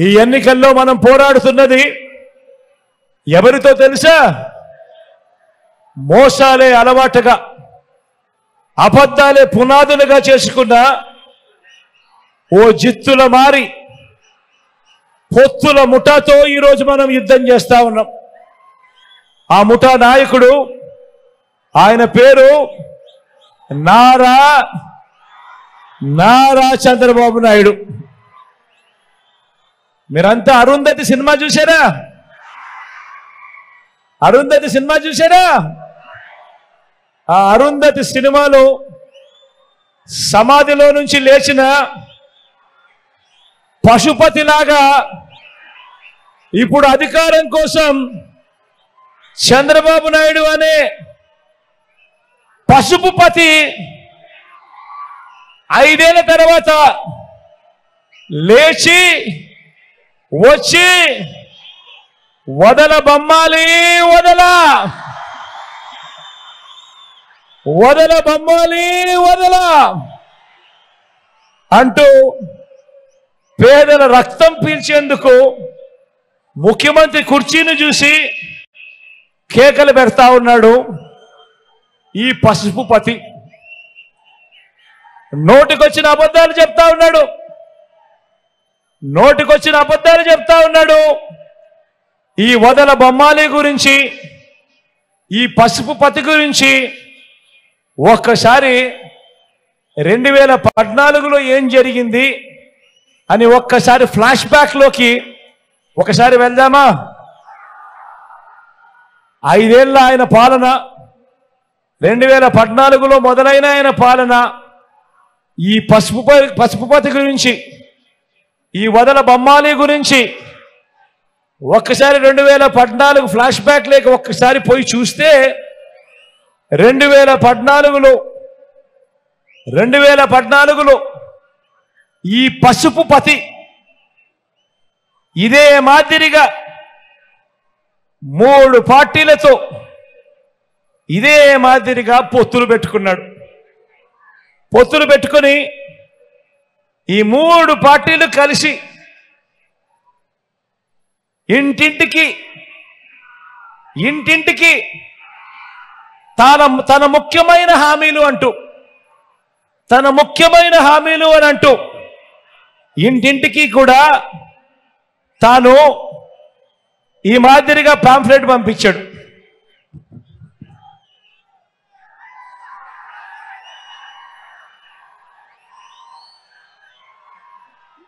ఈ ఎన్నికల్లో మనం పోరాడుతున్నది ఎవరితో తెలుసా? మోసాలే అలవాటుగా అబద్ధాలే పునాదులుగా చేసుకున్న ఓ జిత్తుల మారి పొత్తుల ముఠాతో ఈరోజు మనం యుద్ధం చేస్తా ఉన్నాం. ఆ ముఠా నాయకుడు ఆయన పేరు నారా నారా చంద్రబాబు నాయుడు. మీరంతా అరుంధతి సినిమా చూసారా అరుంధతి సినిమా చూసారా ఆ అరుంధతి సినిమాలో సమాధిలో నుంచి లేచిన పశుపతిలాగా ఇప్పుడు అధికారం కోసం చంద్రబాబు నాయుడు అనే పశుపుపతి ఐదేళ్ళ తర్వాత లేచి వచ్చి వదల బొమ్మాలి వదల. వదల బొమ్మాలి వదల. అంటూ పేదల రక్తం పీల్చేందుకు ముఖ్యమంత్రి కుర్చీని చూసి కేకలు పెడతా ఉన్నాడు ఈ పసుపు పతి. నోటికొచ్చిన అబద్ధాలు చెప్తా ఉన్నాడు. నోటికొచ్చిన అబద్ధాలు చెప్తా ఉన్నాడు. ఈ వదల బొమ్మాలి గురించి ఈ పసుపు పతి గురించి ఒక్కసారి రెండు వేల పద్నాలుగులో ఏం జరిగింది అని ఒక్కసారి ఫ్లాష్ బ్యాక్లోకి ఒకసారి వెళ్దామా? ఐదేళ్ళ ఆయన పాలన రెండు వేల పద్నాలుగులో మొదలైన ఆయన పాలన ఈ పసుపు ప- పసుపుపతి గురించి ఈ వదల బొమ్మాలి గురించి ఒక్కసారి రెండు వేల పద్నాలుగు ఫ్లాష్ బ్యాక్ లేక ఒక్కసారి పోయి చూస్తే రెండు వేల పద్నాలుగులో రెండు వేల పద్నాలుగులో ఈ పసుపు పతి ఇదే మాదిరిగా మూడు పార్టీలతో ఇదే మాదిరిగా పొత్తులు పెట్టుకున్నాడు. పొత్తులు పెట్టుకొని ఈ మూడు పార్టీలు కలిసి ఇంటింటికి ఇంటింటికి తన తన ముఖ్యమైన హామీలు అంటూ తన ముఖ్యమైన హామీలు అని అంటూ ఇంటింటికి కూడా తాను ఈ మాదిరిగా పాంఫ్లెట్ పంపించాడు.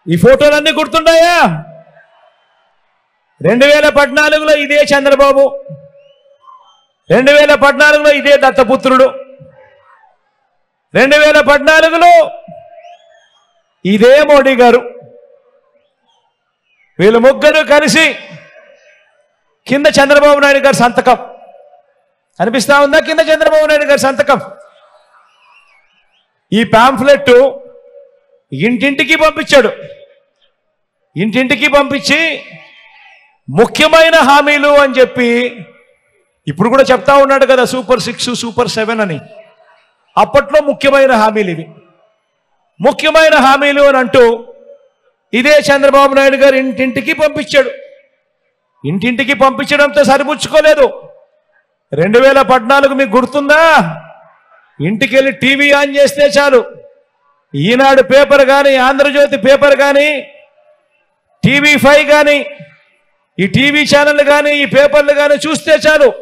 ఈ ఫోటోలన్నీ గుర్తున్నాయా రెండు వేల పద్నాలుగులో ఇదే చంద్రబాబు. రెండు వేల పద్నాలుగులో ఇదే దత్తపుత్రుడు. రెండు వేల పద్నాలుగులో ఇదే మోడీ గారు. వీళ్ళు ముగ్గురు కలిసి కింద చంద్రబాబు నాయుడు గారి సంతకం. అనిపిస్తా ఉందా? కింద చంద్రబాబు నాయుడు గారి సంతకం. ఈ పాంఫ్లెట్ ఇంటింటికి పంపించాడు. ఇంటింటికి పంపించి ముఖ్యమైన హామీలు అని చెప్పి ఇప్పుడు కూడా చెప్తా ఉన్నాడు కదా సూపర్ సిక్స్ సూపర్ సెవెన్ అని. అప్పట్లో ముఖ్యమైన హామీలు ఇవి. ముఖ్యమైన హామీలు అని అంటూ ఇదే చంద్రబాబు నాయుడు గారు ఇంటింటికి పంపించాడు. ఇంటింటికి పంపించడంతో సరిపుచ్చుకోలేదు. రెండు వేల పద్నాలుగు మీకు గుర్తుందా? ఇంటికి వెళ్ళి టీవీ ఆన్ చేస్తే చాలు. ఈనాడు పేపర్ కానీ ఆంధ్రజ్యోతి పేపర్ కానీ టీవీ ఫైవ్ కానీ ఈ టీవీ ఛానల్ కానీ ఈ పేపర్లు కానీ చూస్తే చాలు.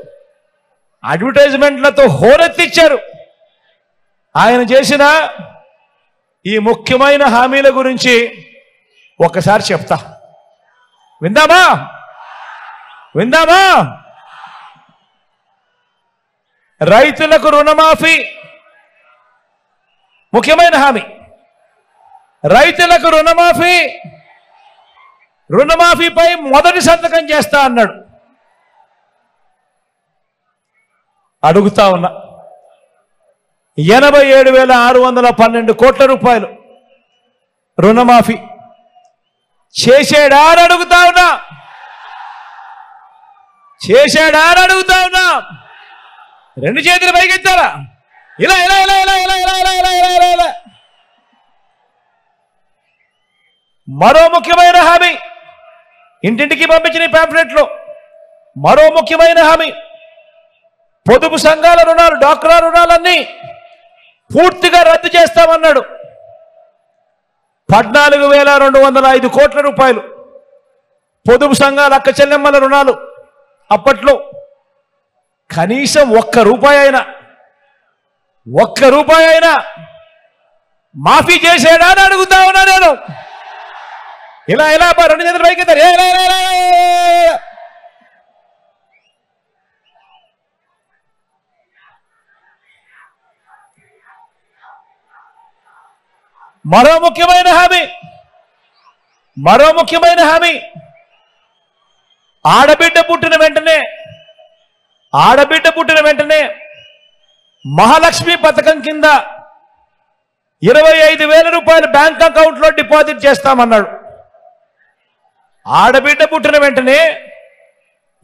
అడ్వర్టైజ్మెంట్లతో హోరెత్తిచ్చారు. ఆయన చేసిన ఈ ముఖ్యమైన హామీల గురించి ఒకసారి చెప్తా. విందామా? విందామా? రైతులకు రుణమాఫీ ముఖ్యమైన హామీ. రైతులకు రుణమాఫీ రుణమాఫీపై మొదటి సంతకం చేస్తా అన్నాడు అడుగుతా ఉన్నా ఎనభై ఏడు వేల ఆరు వందల పన్నెండు కోట్ల రూపాయలు రుణమాఫీ చేసాడా అని అడుగుతా ఉన్నా చేశాడా అని అడుగుతా ఉన్నా రెండు చేతులు పైకెత్తారా ఇలా ఇలా ఇలా ఇలా ఇలా ఇలా ఇలా ఇలా ఇలా ఇలా ఇలా మరో ముఖ్యమైన హామీ. ఇంటింటికి పంపించిన ఈ మరో ముఖ్యమైన హామీ. పొదుపు సంఘాల రుణాలు డాక్రా రుణాలన్నీ పూర్తిగా రద్దు చేస్తామన్నాడు. పద్నాలుగు వేల రెండు వందల ఐదు కోట్ల రూపాయలు పొదుపు సంఘాల అక్క చెల్లెమ్మల రుణాలు అప్పట్లో కనీసం ఒక్క రూపాయి అయినా ఒక్క రూపాయి అయినా మాఫీ చేసేడా అని అడుగుతా ఉన్నా నేను. ఇలా ఇలా రెండు చేతులు పైకి మరో ముఖ్యమైన హామీ. మరో ముఖ్యమైన హామీ. ఆడబిడ్డ పుట్టిన వెంటనే ఆడబిడ్డ పుట్టిన వెంటనే మహాలక్ష్మి పథకం కింద ఇరవై ఐదు వేల రూపాయలు బ్యాంక్ అకౌంట్లో డిపాజిట్ చేస్తామన్నాడు. ఆడబిడ్డ పుట్టిన వెంటనే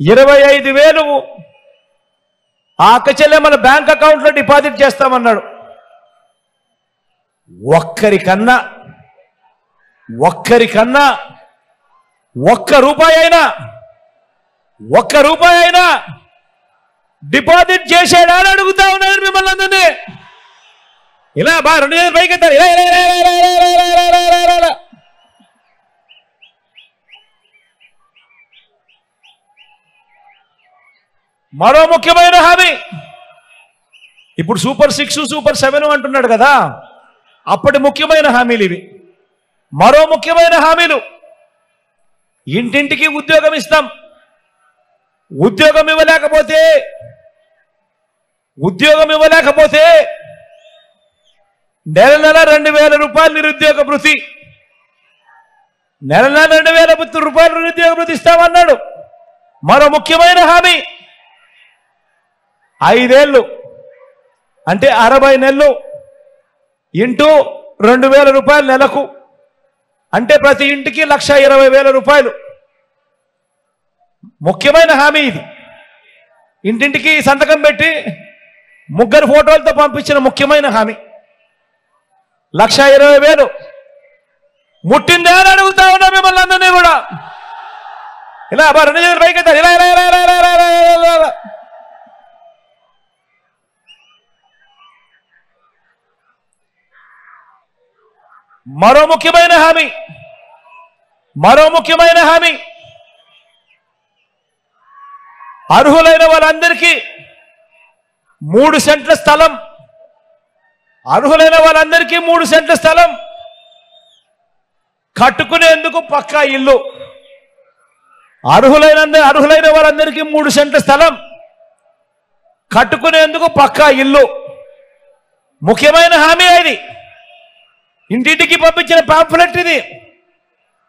ఇరవై ఐదు వేలు ఆ మన బ్యాంక్ అకౌంట్లో డిపాజిట్ చేస్తామన్నాడు ఒక్కరికన్నా ఒక్కరికన్నా ఒక్క రూపాయి అయినా ఒక్క రూపాయి అయినా డిపాజిట్ చేశాడా అని అడుగుతా ఉన్నాడు మిమ్మల్ని అందరినీ ఇలా బా రెండు వేల పైకి ఇలా మరో ముఖ్యమైన హామీ. ఇప్పుడు సూపర్ సిక్స్ సూపర్ సెవెన్ అంటున్నాడు కదా అప్పటి ముఖ్యమైన హామీలు ఇవి. మరో ముఖ్యమైన హామీలు. ఇంటింటికి ఉద్యోగం ఇస్తాం. ఉద్యోగం ఇవ్వలేకపోతే ఉద్యోగం ఇవ్వలేకపోతే నెల నెల రెండు వేల రూపాయలు నిరుద్యోగ భృతి. నెల నెల రెండు వేల రూపాయలు నిరుద్యోగ భృతి ఇస్తామన్నాడు. మరో ముఖ్యమైన హామీ. ఐదేళ్ళు. అంటే అరవై నెలలు ఇంటూ రెండు వేల రూపాయలు నెలకు. అంటే ప్రతి ఇంటికి లక్ష ఇరవై వేల రూపాయలు. ముఖ్యమైన హామీ ఇది. ఇంటింటికి సంతకం పెట్టి ముగ్గురు ఫోటోలతో పంపించిన ముఖ్యమైన హామీ. లక్ష ఇరవై వేలు. ముట్టిందే అని అడుగుతా ఉన్నా మిమ్మల్ని అందరినీ కూడా. ఇలా రెండు చేతులు పైకి ఎత్తారు. ఇలా ఇలా ఇలా ఇలా ఇలా ఇలా ఇలా. మరో ముఖ్యమైన హామీ. మరో ముఖ్యమైన హామీ. అర్హులైన వాళ్ళందరికీ మూడు సెంట్ల స్థలం. అర్హులైన వాళ్ళందరికీ మూడు సెంట్ల స్థలం. కట్టుకునేందుకు పక్కా ఇల్లు. అర్హులైన అర్హులైన వాళ్ళందరికీ మూడు సెంట్ల స్థలం. కట్టుకునేందుకు పక్కా ఇల్లు. ముఖ్యమైన హామీ అది ఇంటింటికి పంపించిన పాంఫ్లెట్ ఇది.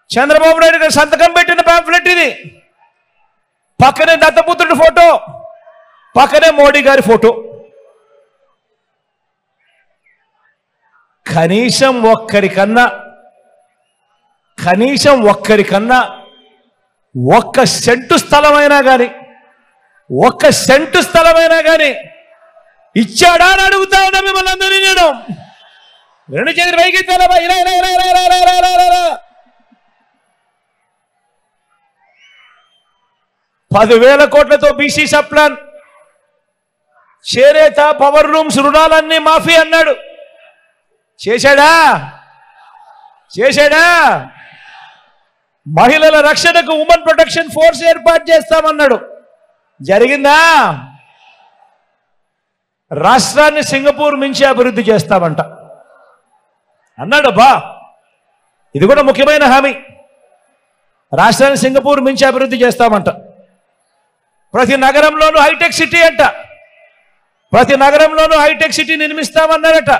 చంద్రబాబు నాయుడు గారు సంతకం పెట్టిన పాంఫ్లెట్ ఇది. పక్కనే దత్తపుత్రుడి ఫోటో పక్కనే మోడీ గారి ఫోటో. కనీసం ఒక్కరికన్నా కనీసం ఒక్కరికన్నా ఒక్క సెంటు స్థలమైనా కానీ ఒక్క సెంటు స్థలమైనా కానీ ఇచ్చాడా అని అడుగుతా ఉన్నా మిమ్మల్ని అందరినీ నేను. రెండు చేతులు పైకి ఇలా ఇలా ఇలా ఇలా ఇలా ఇలా ఇలా ఇలా. పదివేల కోట్లతో బీసీ సప్లాన్ చేరేత పవర్ రూమ్స్ రుణాలన్నీ మాఫీ అన్నాడు. చేశాడా? చేశాడా? మహిళల రక్షణకు ఉమెన్ ప్రొటెక్షన్ ఫోర్స్ ఏర్పాటు చేస్తామన్నాడు. జరిగిందా? రాష్ట్రాన్ని సింగపూర్ మించి అభివృద్ధి చేస్తామంట. అన్నాడు బా ఇది కూడా ముఖ్యమైన హామీ. రాష్ట్రాన్ని సింగపూర్ మించి అభివృద్ధి చేస్తామంట. ప్రతి నగరంలోనూ హైటెక్ సిటీ అంట. ప్రతి నగరంలోనూ హైటెక్ సిటీ నిర్మిస్తామన్నాడట.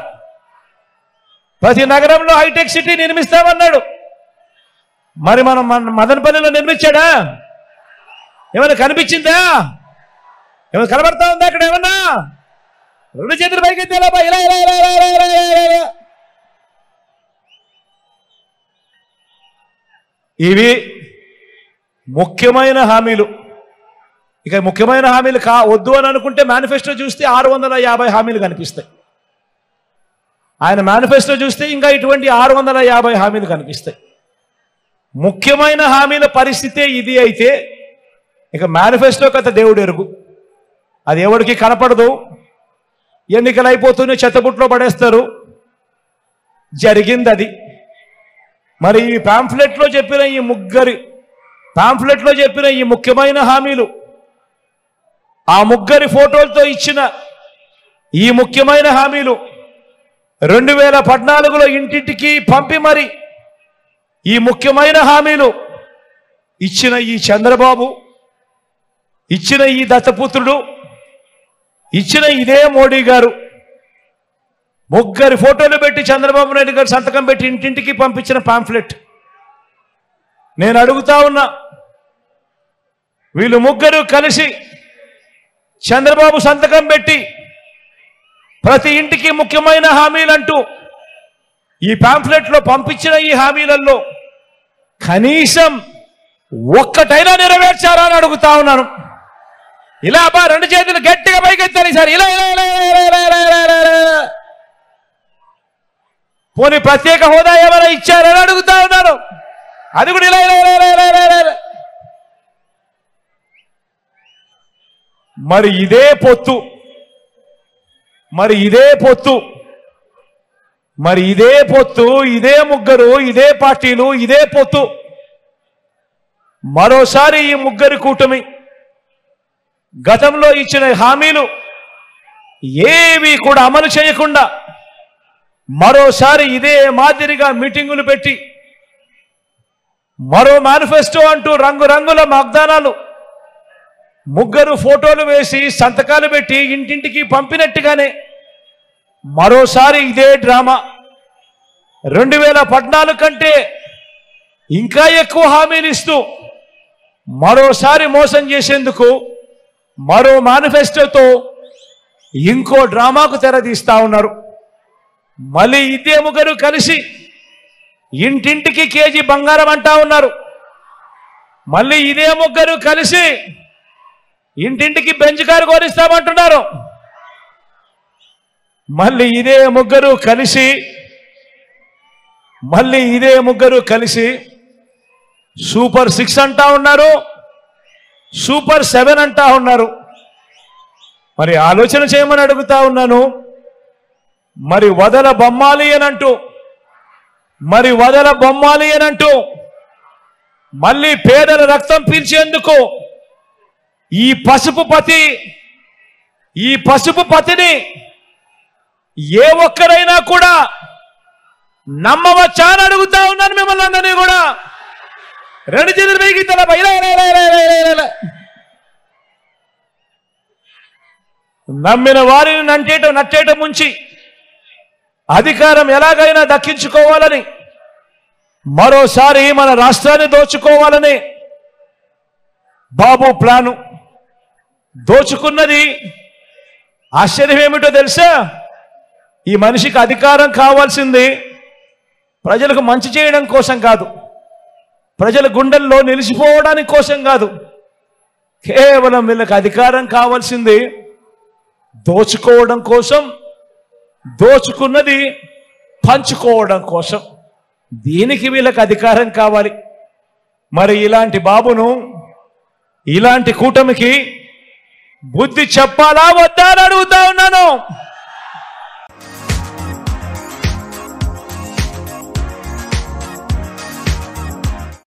ప్రతి నగరంలో హైటెక్ సిటీ నిర్మిస్తామన్నాడు. మరి మనం మన మదనపల్లిలో నిర్మించాడా? ఏమైనా కనిపించిందా? ఏమైనా కనబడతా ఉందా అక్కడ ఏమన్నా? రెండు చేతులు పైకి ఇలా ఇలా ఇలా ఇలా ఇలా ఇలా ఇలా. ఇవి ముఖ్యమైన హామీలు. ఇక ముఖ్యమైన హామీలు కా వద్దు అని అనుకుంటే మేనిఫెస్టో చూస్తే ఆరు వందల యాభై హామీలు కనిపిస్తాయి. ఆయన మేనిఫెస్టో చూస్తే ఇంకా ఇటువంటి ఆరు వందల యాభై హామీలు కనిపిస్తాయి. ముఖ్యమైన హామీల పరిస్థితే ఇది అయితే ఇక మేనిఫెస్టో కథ దేవుడు ఎరుగు. అది ఎవరికి కనపడదు. ఎన్నికలు అయిపోతూనే చెత్తబుట్లో పడేస్తారు. జరిగింది అది మరి ఈ పాంఫ్లెట్లో చెప్పిన ఈ ముగ్గురి పాంఫ్లెట్లో చెప్పిన ఈ ముఖ్యమైన హామీలు ఆ ముగ్గురి ఫోటోలతో ఇచ్చిన ఈ ముఖ్యమైన హామీలు రెండు వేల పద్నాలుగులో ఇంటింటికి పంపి మరి ఈ ముఖ్యమైన హామీలు ఇచ్చిన ఈ చంద్రబాబు ఇచ్చిన ఈ దత్తపుత్రుడు ఇచ్చిన ఇదే మోడీ గారు. ముగ్గురు ఫోటోలు పెట్టి చంద్రబాబు నాయుడు గారు సంతకం పెట్టి ఇంటింటికి పంపించిన పాంఫ్లెట్ నేను అడుగుతా ఉన్నా వీళ్ళు ముగ్గురు కలిసి చంద్రబాబు సంతకం పెట్టి ప్రతి ఇంటికి ముఖ్యమైన హామీలంటూ ఈ పాంఫ్లెట్లో పంపించిన ఈ హామీలలో కనీసం ఒక్కటైనా నెరవేర్చారా అని అడుగుతా ఉన్నాను. ఇలా బా రెండు చేతులు గట్టిగా పైకి సార్. ఇలా ఇలా ఇలా ఇలా ఇలా ఇలా ఇలా. పోనీ ప్రత్యేక హోదా ఏమైనా ఇచ్చారని అడుగుతా ఉన్నారు అది కూడా ఇలా ఇలా ఇలా ఇలా. మరి ఇదే పొత్తు. మరి ఇదే పొత్తు. మరి ఇదే పొత్తు ఇదే ముగ్గురు ఇదే పార్టీలు ఇదే పొత్తు. మరోసారి ఈ ముగ్గురి కూటమి గతంలో ఇచ్చిన హామీలు ఏవి కూడా అమలు చేయకుండా మరోసారి ఇదే మాదిరిగా మీటింగులు పెట్టి మరో మేనిఫెస్టో అంటూ రంగురంగుల వాగ్దానాలు ముగ్గురు ఫోటోలు వేసి సంతకాలు పెట్టి ఇంటింటికి పంపినట్టుగానే మరోసారి ఇదే డ్రామా. రెండు వేల పద్నాలుగు కంటే ఇంకా ఎక్కువ హామీలు ఇస్తూ మరోసారి మోసం చేసేందుకు మరో మేనిఫెస్టోతో ఇంకో డ్రామాకు తెరదీస్తా ఉన్నారు. మళ్ళీ ఇదే ముగ్గురు కలిసి ఇంటింటికి కేజీ బంగారం అంటా ఉన్నారు. మళ్ళీ ఇదే ముగ్గురు కలిసి ఇంటింటికి బెంచ్ కారు కోరిస్తామంటున్నారు మళ్ళీ ఇదే ముగ్గురు కలిసి మళ్ళీ ఇదే ముగ్గురు కలిసి సూపర్ సిక్స్ అంటా ఉన్నారు. సూపర్ సెవెన్ అంటా ఉన్నారు. మరి ఆలోచన చేయమని అడుగుతా ఉన్నాను. మరి వదల బొమ్మాలి అనంటూ మరి వదల బొమ్మాలి అనంటూ మళ్ళీ పేదల రక్తం పీల్చేందుకు ఈ పసుపు పతి ఈ పసుపు పతిని ఏ ఒక్కరైనా కూడా నమ్మవచ్చా అని అడుగుతా ఉన్నాను మిమ్మల్ని అందరినీ కూడా. రెండు చేతులు పైకి తల నమ్మిన వారిని నంటేటం నట్టేట ముంచి అధికారం ఎలాగైనా దక్కించుకోవాలని మరోసారి మన రాష్ట్రాన్ని దోచుకోవాలని బాబు ప్లాను. దోచుకున్నది ఆశ్చర్యం ఏమిటో తెలుసా? ఈ మనిషికి అధికారం కావాల్సింది ప్రజలకు మంచి చేయడం కోసం కాదు. ప్రజల గుండెల్లో నిలిచిపోవడానికి కోసం కాదు. కేవలం వీళ్ళకి అధికారం కావాల్సింది దోచుకోవడం కోసం దోచుకున్నది పంచుకోవడం కోసం. దీనికి వీళ్ళకి అధికారం కావాలి. మరి ఇలాంటి బాబును ఇలాంటి కూటమికి బుద్ధి చెప్పాలా వద్దా అని అడుగుతా ఉన్నాను.